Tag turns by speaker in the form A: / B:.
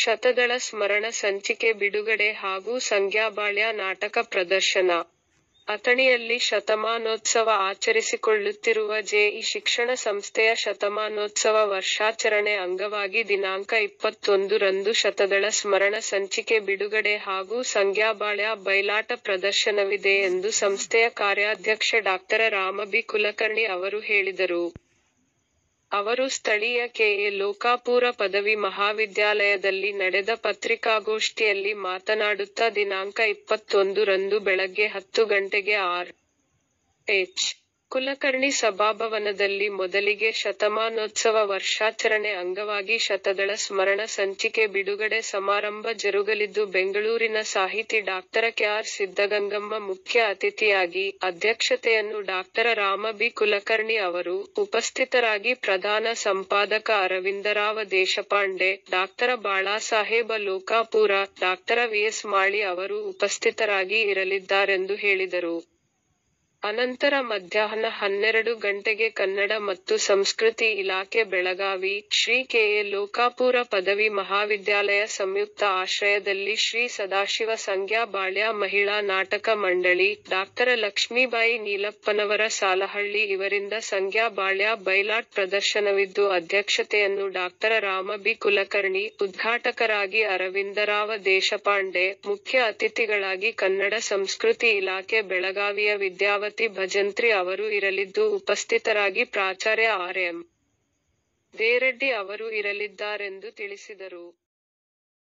A: ಶತದಳ ಸ್ಮರಣ ಸಂಚಿಕೆ ಬಿಡುಗಡೆ ಹಾಗೂ ಸಂಜ್ಞಾಬಾಳ್ಯ ನಾಟಕ ಪ್ರದರ್ಶನ. ಅಥಣಿಯಲ್ಲಿ ಶತಮಾನೋತ್ಸವ ಆಚರಿಸಿಕೊಳ್ಳುತ್ತಿರುವ ಜೆಇ ಶಿಕ್ಷಣ ಸಂಸ್ಥೆಯ ಶತಮಾನೋತ್ಸವ ವರ್ಷಾಚರಣೆ ಅಂಗವಾಗಿ ದಿನಾಂಕ ಇಪ್ಪತ್ತೊಂದು ರಂದು ಶತದಳ ಸ್ಮರಣ ಸಂಚಿಕೆ ಬಿಡುಗಡೆ ಹಾಗೂ ಸಂಜ್ಞಾಬಾಳ್ಯ ಬಯಲಾಟ ಪ್ರದರ್ಶನವಿದೆ ಎಂದು ಸಂಸ್ಥೆಯ ಕಾರ್ಯಾಧ್ಯಕ್ಷ ಡಾಕ್ಟರ್ ರಾಮಬಿ ಕುಲಕರ್ಣಿ ಅವರು ಹೇಳಿದರು. ಅವರು ಸ್ಥಳೀಯ ಕೆಎ ಲೋಕಾಪುರ ಪದವಿ ಮಹಾವಿದ್ಯಾಲಯದಲ್ಲಿ ನಡೆದ ಪತ್ರಿಕಾಗೋಷ್ಠಿಯಲ್ಲಿ ಮಾತನಾಡುತ್ತಾ ದಿನಾಂಕ ಇಪ್ಪತ್ತೊಂದು ರಂದು ಬೆಳಗ್ಗೆ ಹತ್ತು ಗಂಟೆಗೆ ಆರ್. ಎಚ್. ಕುಲಕರ್ಣಿ ಸಭಾಭವನದಲ್ಲಿ ಮೊದಲಿಗೆ ಶತಮಾನೋತ್ಸವ ವರ್ಷಾಚರಣೆ ಅಂಗವಾಗಿ ಶತದಳ ಸ್ಮರಣ ಸಂಚಿಕೆ ಬಿಡುಗಡೆ ಸಮಾರಂಭ ಜರುಗಲಿದ್ದು ಬೆಂಗಳೂರಿನ ಸಾಹಿತಿ ಡಾಕ್ಟರ್ ಕೆಆರ್ ಸಿದ್ದಗಂಗಮ್ಮ ಮುಖ್ಯ ಅತಿಥಿಯಾಗಿ, ಅಧ್ಯಕ್ಷತೆಯನ್ನು ಡಾಕ್ಟರ ರಾಮ ಬಿ ಕುಲಕರ್ಣಿ ಅವರು, ಉಪಸ್ಥಿತರಾಗಿ ಪ್ರಧಾನ ಸಂಪಾದಕ Aravindrao Deshpande, doctor Balasaheb Lokapur, doctor V S Mali ಅವರು ಉಪಸ್ಥಿತರಾಗಿ ಇರಲಿದ್ದಾರೆಂದು ಹೇಳಿದರು. ಅನಂತರ ಮಧ್ಯಾಹ್ನ ಹನ್ನೆರಡು ಗಂಟೆಗೆ ಕನ್ನಡ ಮತ್ತು ಸಂಸ್ಕೃತಿ ಇಲಾಖೆ ಬೆಳಗಾವಿ, ಶ್ರೀ ಕೆ. ಎ. ಲೋಕಾಪುರ ಪದವಿ ಮಹಾವಿದ್ಯಾಲಯ ಸಂಯುಕ್ತ ಆಶ್ರಯದಲ್ಲಿ ಶ್ರೀ ಸದಾಶಿವ ಸಂಗ್ಯಾ-ಬಾಳ್ಯ ಮಹಿಳಾ ನಾಟಕ ಮಂಡಳಿ, ಡಾ ಲಕ್ಷ್ಮೀಬಾಯಿ ನೀಲಪ್ಪನವರ ಸಾಲಹಳ್ಳಿ ಇವರಿಂದ ಸಂಗ್ಯಾ-ಬಾಳ್ಯ ಬಯಲಾಟ್ ಪ್ರದರ್ಶನವಿದ್ದು ಅಧ್ಯಕ್ಷತೆಯನ್ನು ಡಾಕ್ಟರ್ ರಾಮ ಬಿ ಕುಲಕರ್ಣಿ, ಉದ್ಘಾಟಕರಾಗಿ ಅರವಿಂದರಾವ ದೇಶಪಾಂಡೆ, ಮುಖ್ಯ ಅತಿಥಿಗಳಾಗಿ ಕನ್ನಡ ಸಂಸ್ಕೃತಿ ಇಲಾಖೆ ಬೆಳಗಾವಿಯ ವಿದ್ಯಾವತಿ ಭಜಂತ್ರಿ ಅವರು ಇರಲಿದ್ದು ಉಪಸ್ಥಿತರಾಗಿ ಪ್ರಾಚಾರ್ಯ ಆರ್. ಎಂ. ದೇರೆಡ್ಡಿ ಅವರು ಇರಲಿದ್ದಾರೆಂದು ತಿಳಿಸಿದರು.